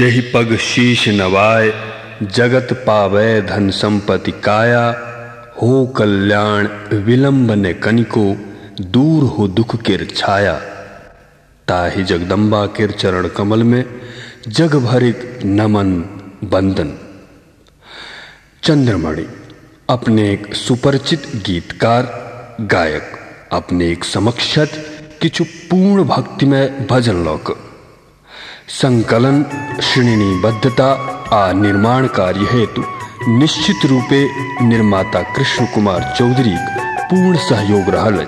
जही पग शीश नवाय जगत पावै धन संपत्ति काया, हो कल्याण विलंब ने कनिको, दूर हो दुख किर छाया। ताहि जगदम्बा किर चरण कमल में, जग भरित नमन बंदन। चंद्रमणि, अपने एक सुपरिचित गीतकार, गायक, अपने एक समक्षत, किचु पूर्ण भक्तिमय भजन लोक। संकलन, श्रेणीबद्धता, आ निर्माण कार्य हेतु निश्चित रूपे निर्माता कृष्ण कुमार चौधरी पूर्ण सहयोग रहल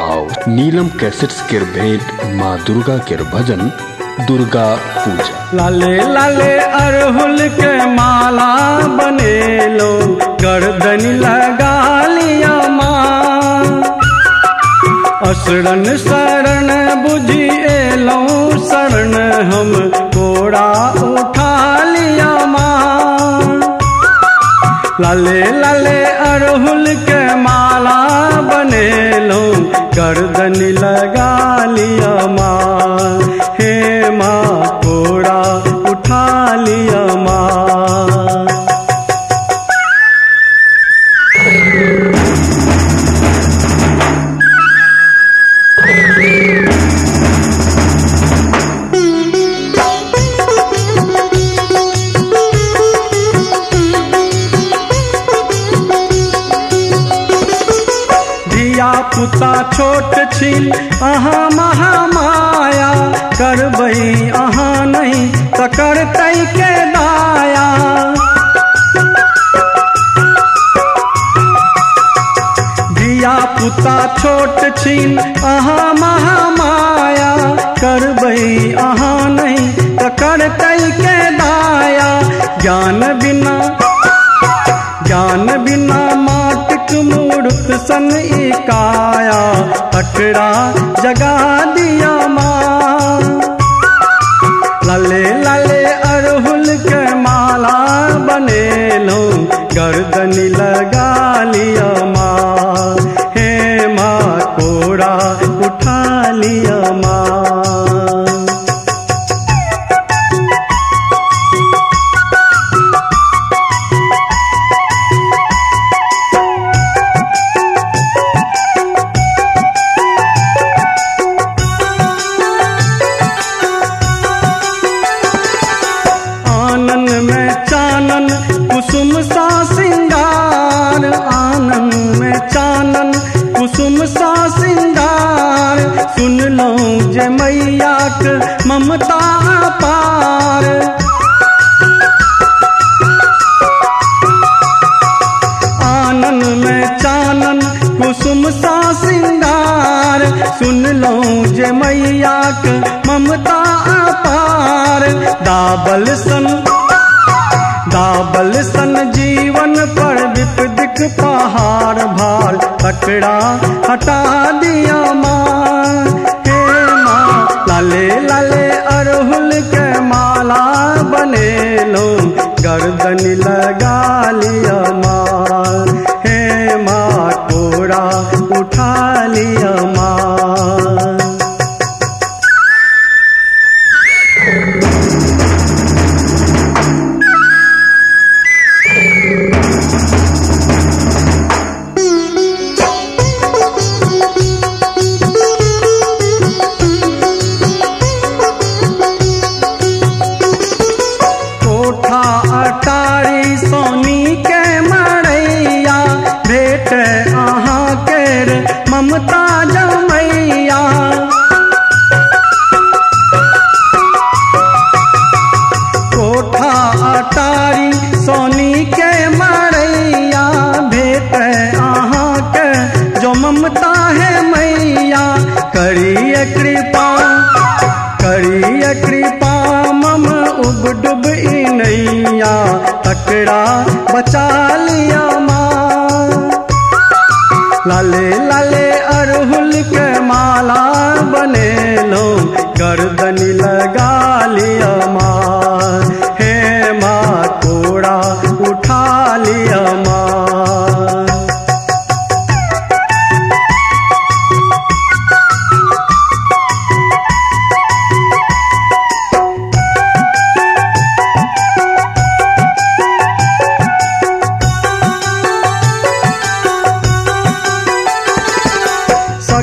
आओ नीलम कैसेट्स के भेंट, माँ दुर्गा के भजन, दुर्गा पूजा। लाले लाले अरहुल के माला बने लो गर्दन लगा असरण शरण बुझी एलो शरण हम कोड़ा उठा लिया माँ लाले लाले अरहुल के माला बने लो, गर्दन लगा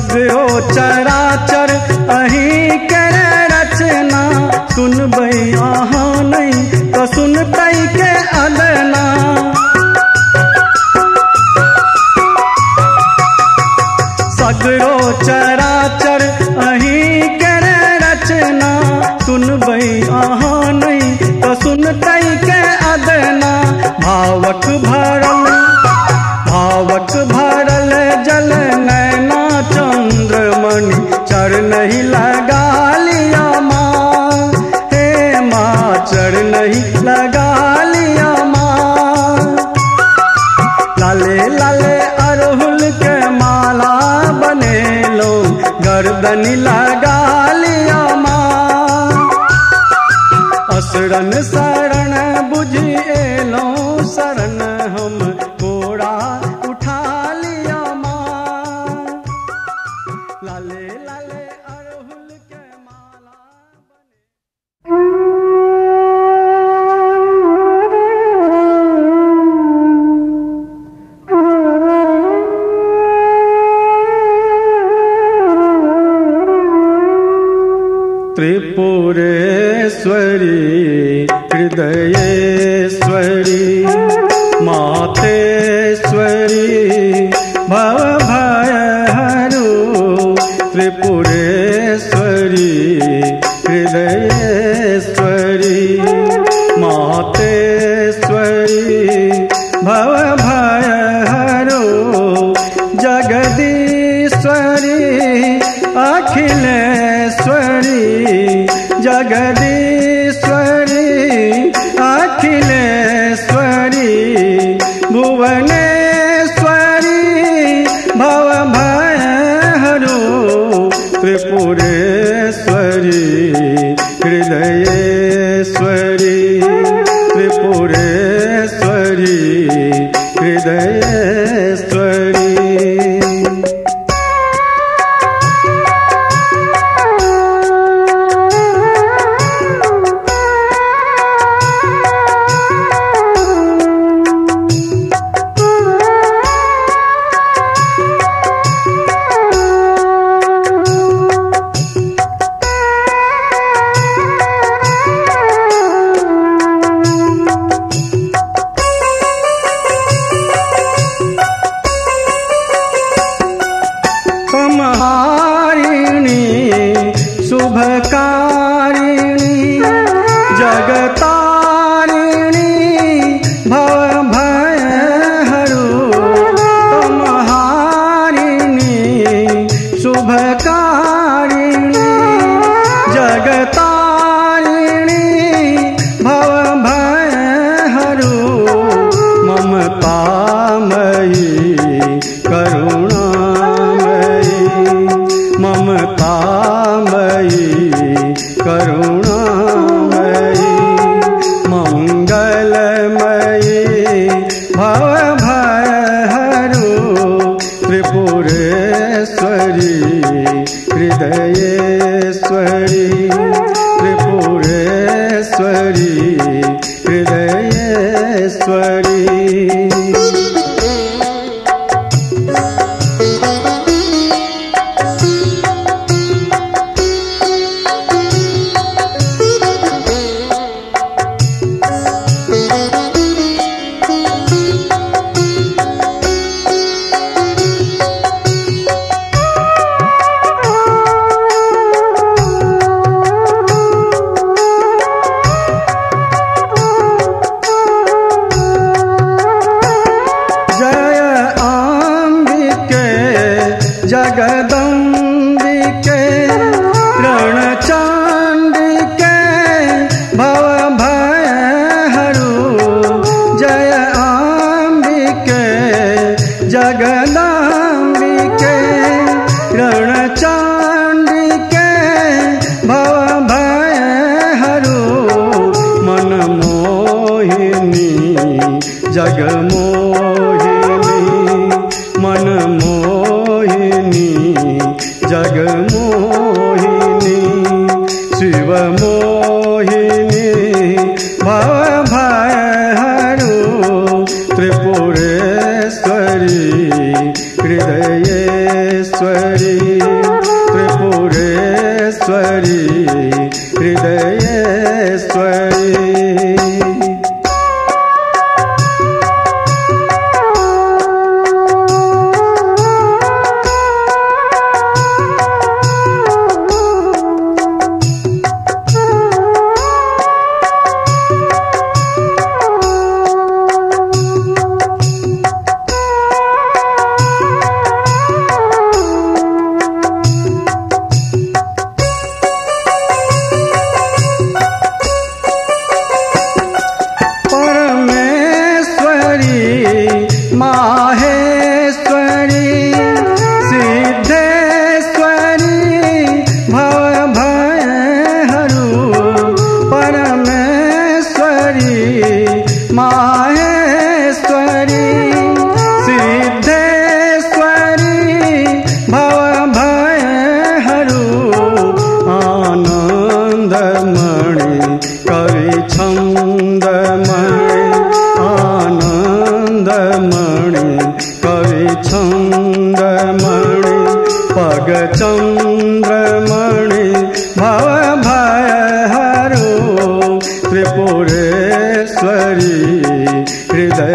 सगो चराचर, अही कर रचना। सुन भैया हाँ नहीं तो सुन तई के अदना सगरो चरा त्रिपुरेश्वरी हृदयेश्वरी मातेश्वरी भवभयहरु त्रिपुरेश्वरी हृदय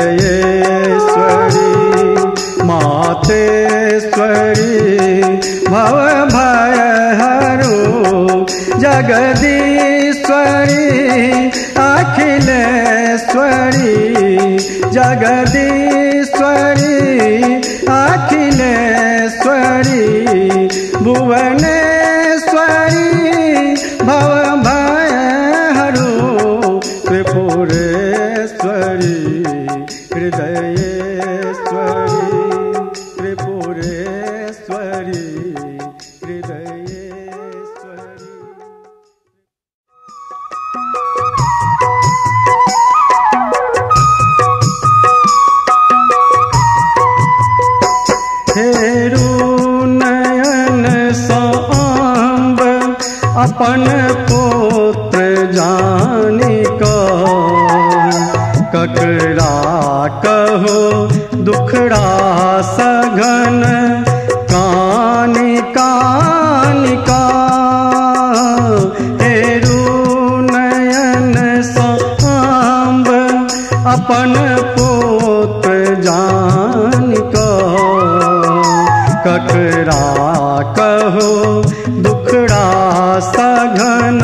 ी मातेश्वरी भवा हरो जगदीश्वरी अखिलेश्वरी जगदी दुखड़ा कहो दुखड़ा सघन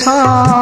छा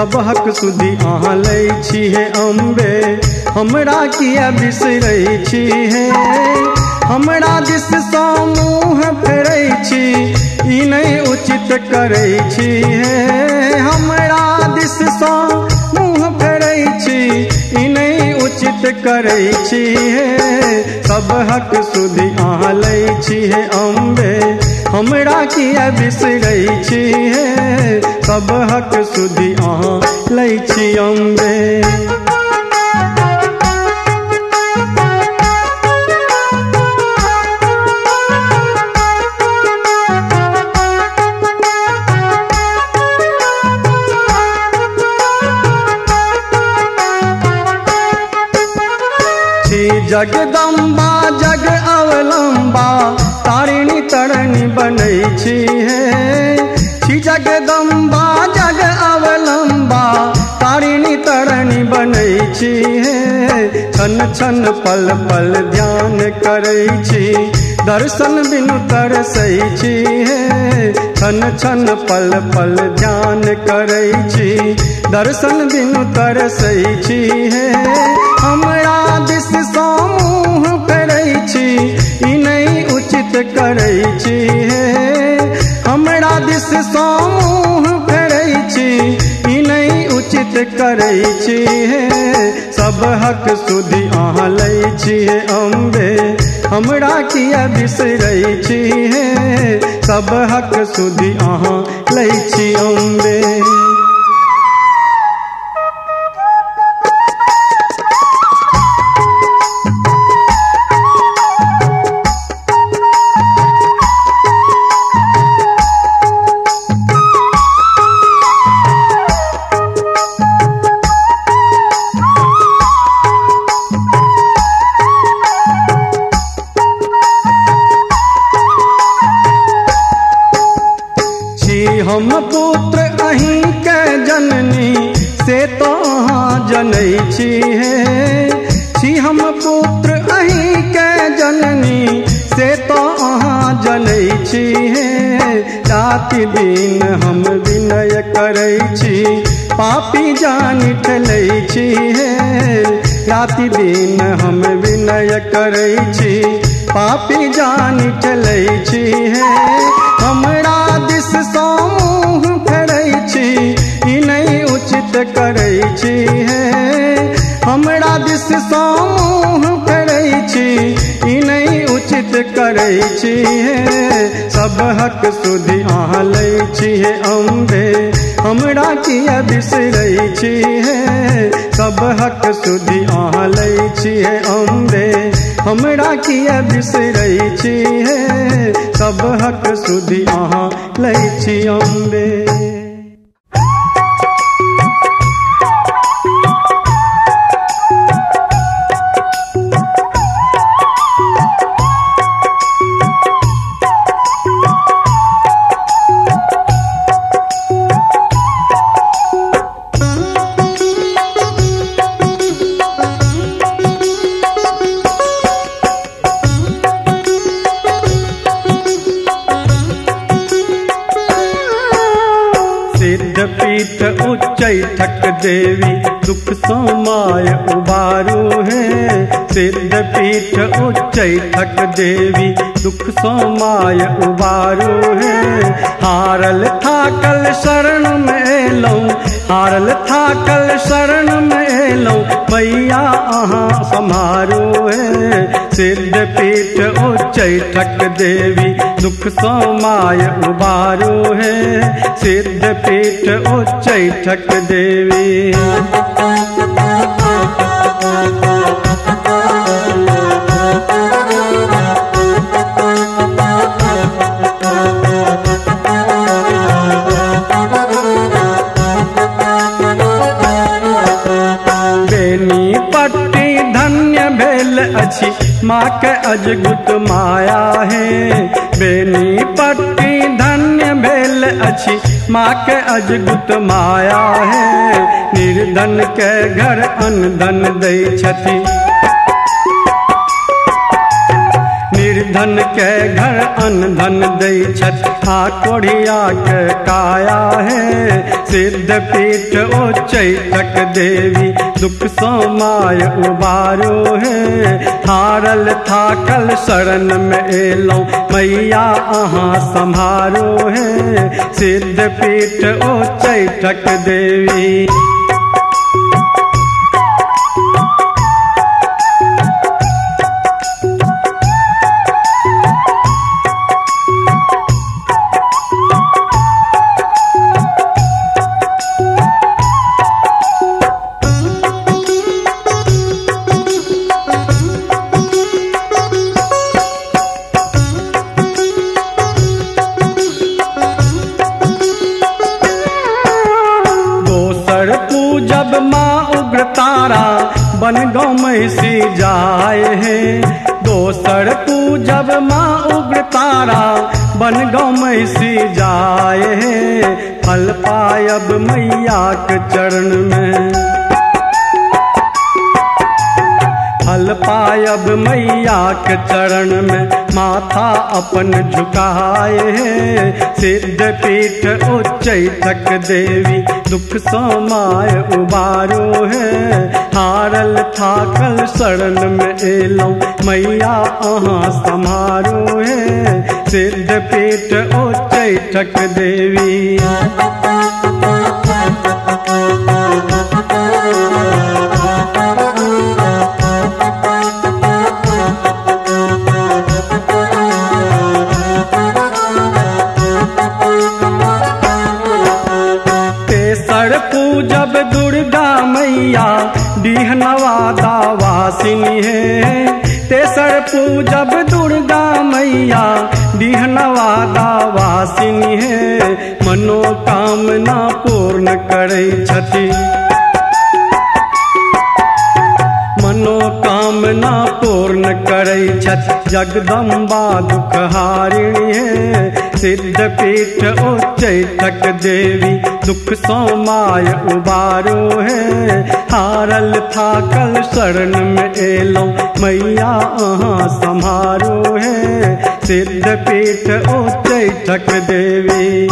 सब हक सुधि अहाँ लै छियै अम्बे। हमरा किया बिसरै हे? हमरा दिस सँ मुँह फेरै ई नहि उचित करै हमरा दिस सँ मुँह फेरै ई नहि उचित करै छियै सब हक सुधि अहाँ लै छियै अम्बे। हमरा किया बिसरै छियै सब हक सुधि अहाँ लै छी अम्बे। जगदम्बा जग अवलम्बा, तारिणी तरणी बनै छी हे। छी जगदम्बा जग अवलम्बा, तारिणी तरणी बनै छी हे। छन छन पल पल ध्यान करै छी, दर्शन बिनु तरसै छी हे। छन छन पल पल ध्यान करै छी, दर्शन बिनु तरसै छी हे। हमरा नहि उचित करै छी हे। हमरा दिस सँ मुँह फेरै ई नहि उचित करै छी हे। सब हक सुधि अहाँ लै छियै अम्बे, हमरा किया बिसरै सब हक सुधि अहाँ लै छी अम्बे। हम पुत्र अहीं के जननी, से तो अहाँ जनै छी हे। छी हम पुत्र अहीं के जननी, से तो अहाँ जनै छी हे। राति दिन हम विनय करै छी, पापी जान ठलै छी हे। राति दिन हम विनय करै छी, पापी जान ठलै छी हे। हमरा दिस सँ मुँह फेरै छी, ई नहि उचित करै छी हे। हमरा दिस सँ मुँह फेरै छी, ई नहि उचित करै छी हे। सब हक सुधि अहाँ लै हे अम्बे हमरा किया बिसरै छी हे। सब हक सुधि अहाँ लै अम्बे हमरा किया बिसरै छी हे सब हक सुधि अहाँ लै छी अम्बे। पीठ उच्चैठक देवी, दुख सोमाय उबारो है। हारल थाकल शरण में एलौं हारल थाकल शरण में एलौं मैया अहाँ समारो है। सिद्ध पीठ उच्चैठक देवी, दुख सोमाय उबारो है। सिद्ध पीठ उच्चैठक देवी। माँ के अजगुत माया है। बेनी पट्टी धन्य भेल अछि। माँ के अजगुत माया है। निर्धन के घर अनधन दै छथि। निर्धन के घर अनधन दै छथि। आ कोढ़िया के काया है। सिद्ध पीठ उच्चैठक देवी। दुख सोमाय उबारो है। हारल थाकल शरण में एलौं मैया अहाँ संभारो है। सिद्ध पीठ उच्चैठक देवी। बन गौ महिषी जाए फल पायब मैया के चरण में। फल पायब मैया के चरण में। माथा अपन झुकाए सिद्ध पीठ उच्चैठक देवी दुख सोमाय उबारो है। हारल थाकल शरण में एलौं। मैया अहाँ समारो है। सिद्ध पीठ उच्चैठक देवी। पूजब दुर्गा मैया डीहनवा दावासिनी है। तेसर पूजब दुर्गा मैया। दिहनवा दावासिनी है मनोकामना पूर्ण करै मनोकामना पूर्ण करै छथि जगदम्बा दुख हारिणी है। सिद्ध पीठ उच्चैठक देवी दुख सोमाय उबारो है। हारल थाकल शरण में एलौं, मैया अहाँ संहारो है। सिद्ध पीठ उच्चैठक देवी।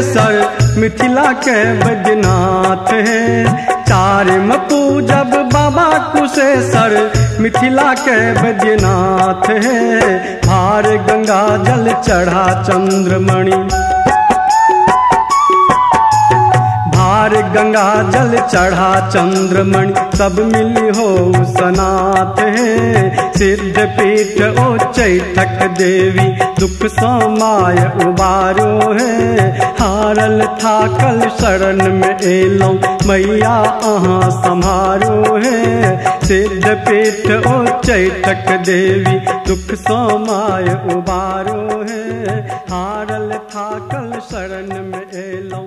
कुशेश्वर मिथिला के बैद्यनाथ है। चारिम पूजब बाबा कुशेश्वर मिथिला के बैद्यनाथ है। भार गंगा जल चढ़ा चंद्रमणि। भार गंगा जल चढ़ा चंद्रमणि। सब मिली हो सनात है। सिद्ध पीठ उच्चैठक देवी, दुख सोमाय उबारो है। हारल थाकल शरण में एलौं। मैया अहाँ समारो है। सिद्ध पीठ चैतक देवी दुख सोमाय उबारो है। हारल थाकल शरण में एलौं।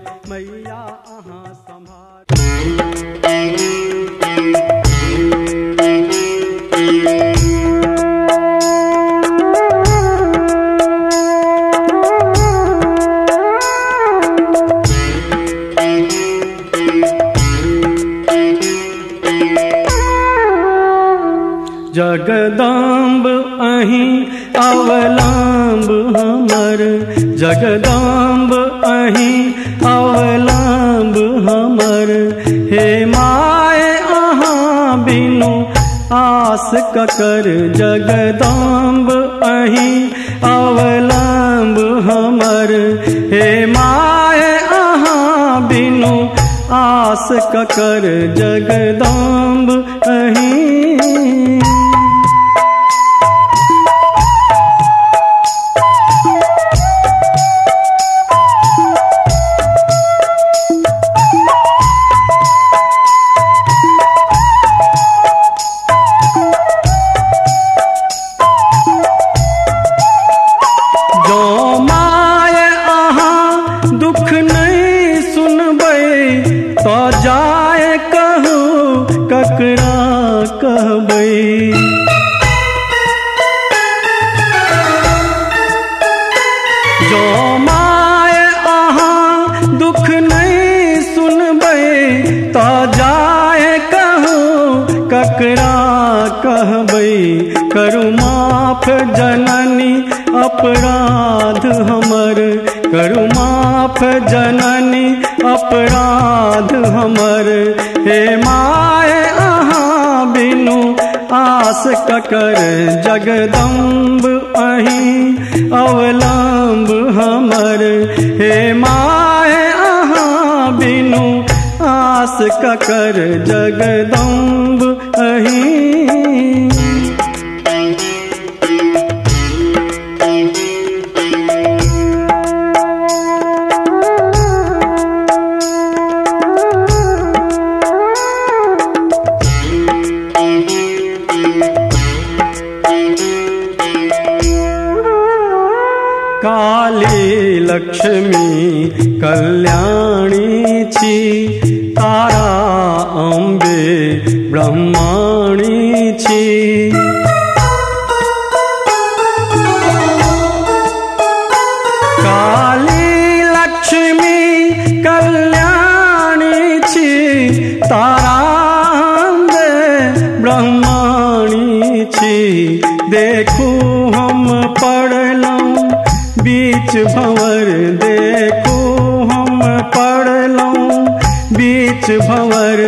अवलम्ब हमर जगदम्ब अहीं हमर। हे माय अहाँ बिनु आस ककर जगदम्ब हमर। हे माय अहाँ बिनु आस ककर जगदम्ब काली लक्ष्मी कल्याणि तारा अम्बे ब्रह्माणि बीच भंवर देखू, हम पढ़लहुँ बीच भंवर,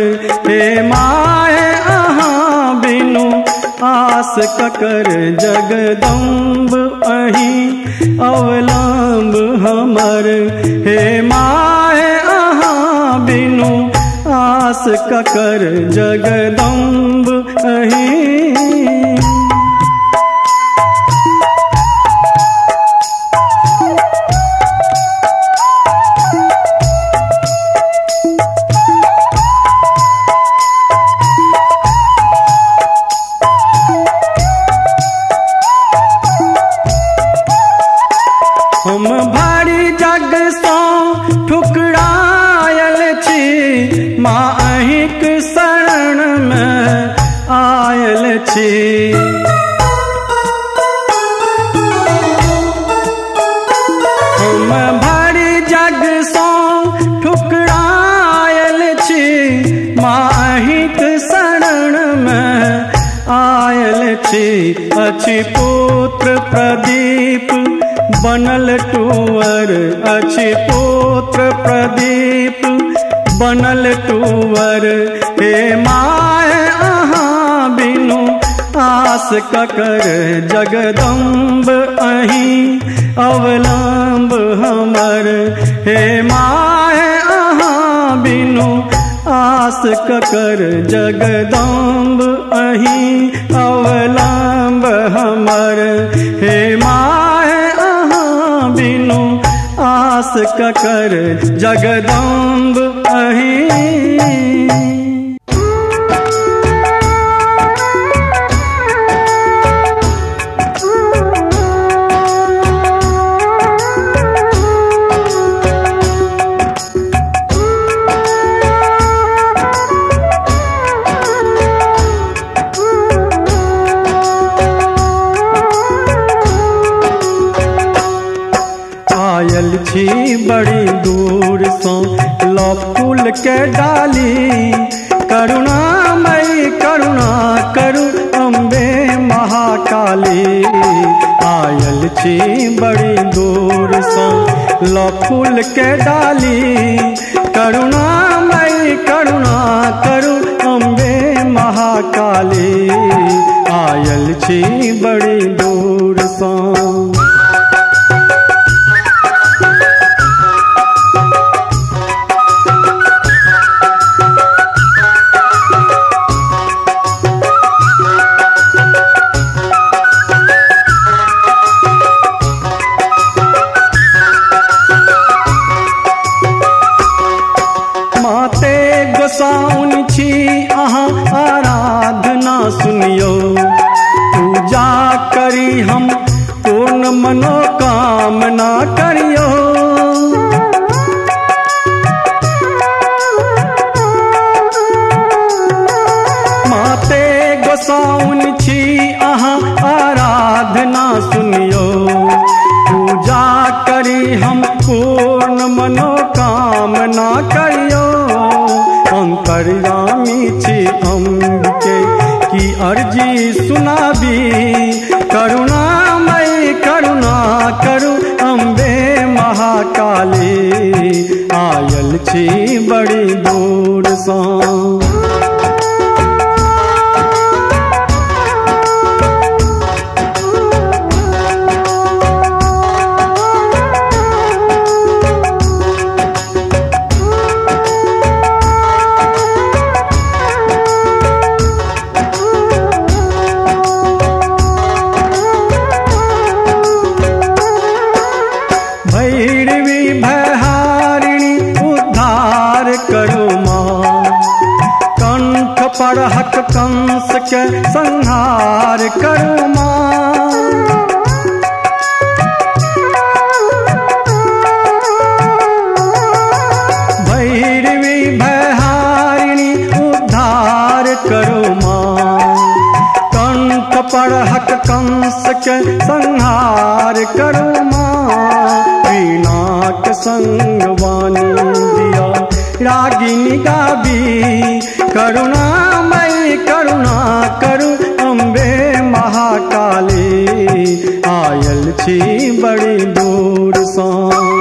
हे माय अहाँ बिनु आस ककर जगदम्ब अहीं अवलम्ब हमर। हे माय अहाँ बिनु आस ककर जगदम्ब अहीं। बनल टूअर, अछि पुत्र प्रदीप। बनल टूअर, हे माय, अहाँ बिनु आस ककर जगदम्ब अहीं। अवलम्ब हमर, हे माय, अहाँ बिनु आस ककर जगदम्ब अहीं। अवलम्ब हमर, हे माय। आस ककर जगदम्ब अहीं। मार के डाली, करुणा मई, करुणा करू, अम्बे महाकाली। आयल छी बड़ी दूर सा, लो फूल के डाली, करुणा मई, करुणा करू, अम्बे महाकाली। आयल छी बड़ी दूर सा। संहार करो माँ। संग वाणी दिया। रागिनी गावी करुणा मई, करुणा करु अम्बे महाकाली। आयल छी बड़ी दूर सा।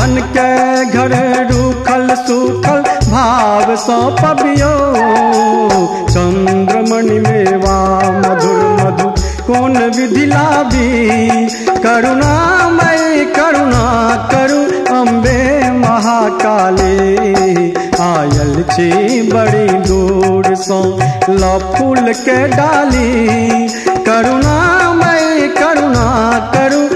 निर्धन के घर रूखल सूखल भाव सो पबियो चंद्रमणि मेवा मधुर मधु, कौन विधि लाभी? करुणामय करुणा करु, अम्बे महाकाली। आयल छी बड़ी दूर सो, लो फूल के डाली। करुणामय करुणा करु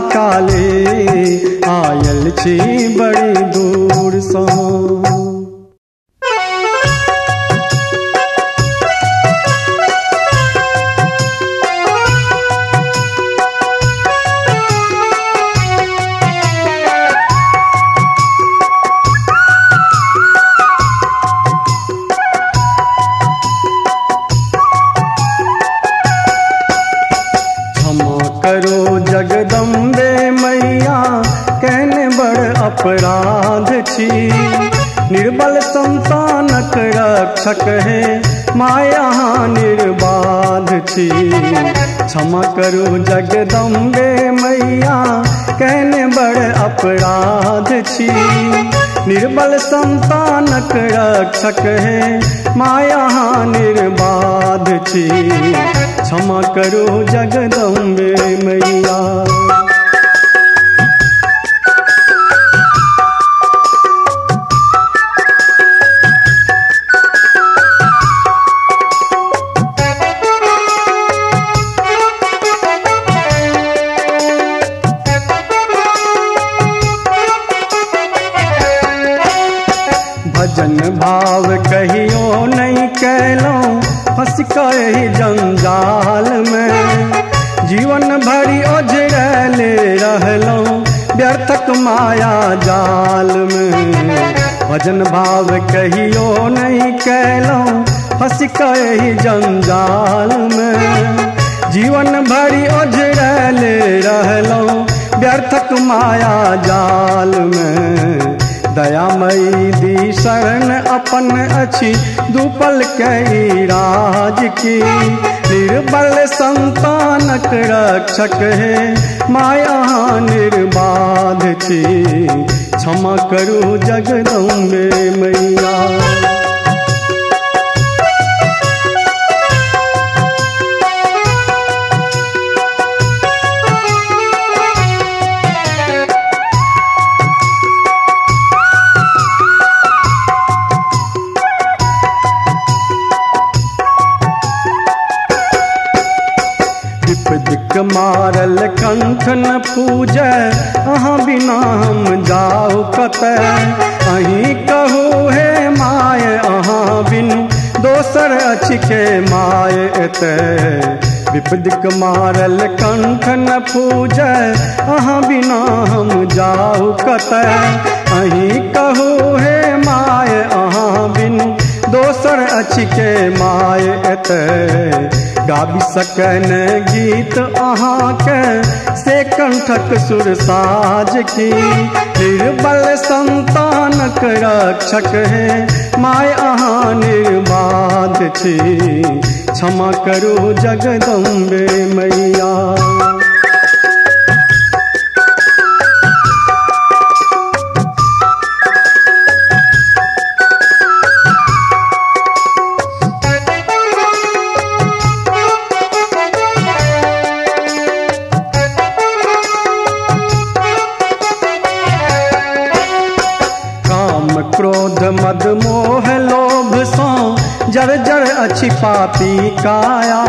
महाकाली आयल छी बड़ी दूर सो। छी निर्बल संतानक रक्षक है माया निर्बाध छी। क्षमा करो जगदम्बे मैया। कही जंजाल में। जीवन भरी ओझरले रहलूं व्यर्थक माया जाल में। भजन भाव कहियो नहीं कैलूं फंस कही जंजाल में। जीवन भरी ओझरले रहलूं व्यर्थक माया जाल में। दयामयी दी शरण अपन अछि, दुपल कई राज की। निर्बल संतानक रक्षक है, माया निर्बाध छी क्षमा करू जगदम्बे मैया। मारल कंठ न पूज, अहाँ बिना हम जाओ कत। अहीं कहू, हे माय, अहाँ बिन दोसर अछि के माय एत? विपदिक मारल कंठ न पूज, अहाँ बिना हम जाओ कत? अहीं कहू, हे माय, अहाँ बिन दोसर अछि के माय एत? गाबी सकन गीत अहाँके, से कंठक सुर साज की। निर्बल संतानक रक्षक है, माय अहा निर्बाध छी। क्षमा करो जगदम्बे मैया। पापी काया।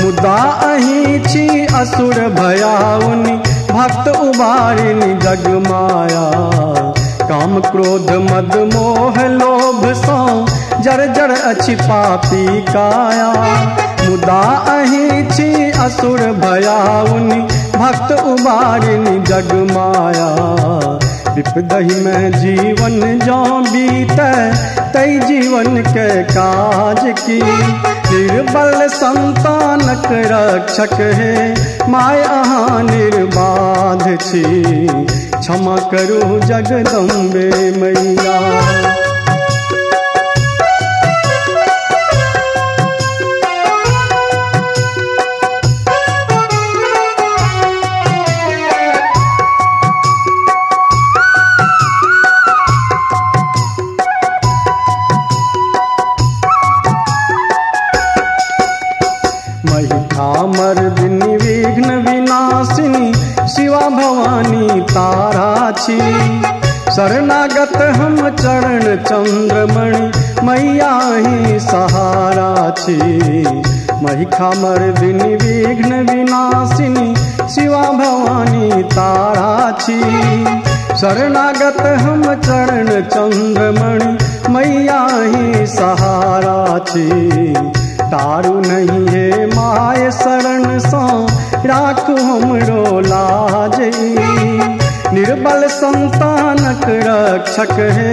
मुदा अही छी असुर भयाउनि भक्त उबारिनि जग माया। काम क्रोध, मद, मोह, लोभ, सो जड़ जड़ अछि पापी काया। मुदा अही छी असुर भयाउनि भक्त उबारिनि जग माया। विपदही में जीवन जो बीत, तई जीवन के काज की। निर्बल संतानक रक्षक हे, माय अहाँ निर्बाध छी। क्षमा करू जगदम्बे मैया। महिषामर दिन विघ्न विनाशिनी, शिवा भवानी ताराची। शरणागत हम चरण चंद्रमणि, मैया ही सहारा छी महिखामर दिन विघ्न विनाशिनी, शिवा भवानी तारा छी शरणागत हम चरण चंद्रमणि, मैया ही सहारा छी तारू नहीं है माय शरण सो राखू हमरो लाज निर्बल संतानक रक्षक है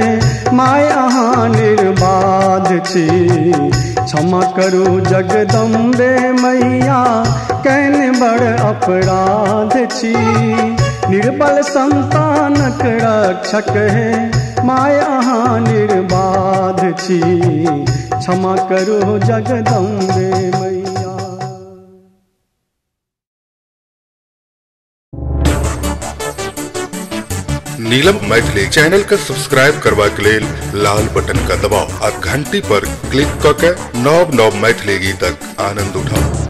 माय अहाँ निर्बाध छी। क्षमा करू जगदम्बे मैया, कैन बड़ अपराध छी। निर्बल संतानक रक्षक है माय निर्बाध छी। क्षमा करो जगदम्बे नीलम मैथिली चैनल के सब्सक्राइब करबा के लेल लाल बटन का दबाव आ घंटी पर क्लिक क के नव नव मैथिली गीतक आनंद उठाउ।